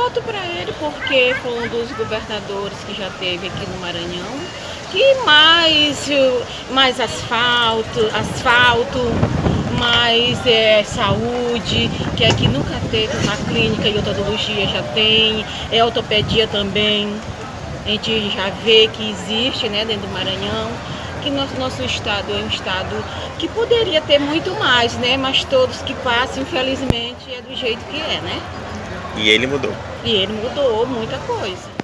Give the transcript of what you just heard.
voto para ele porque foi um dos governadores que já teve aqui no Maranhão, que mais, mais asfalto, asfalto, mais é, saúde, que aqui nunca teve uma clínica e odontologia já tem, é ortopedia também. A gente já vê que existe né, dentro do Maranhão que nosso, nosso estado é um estado que poderia ter muito mais, né? Mas todos que passam, infelizmente, é do jeito que é, né? E ele mudou. E ele mudou muita coisa.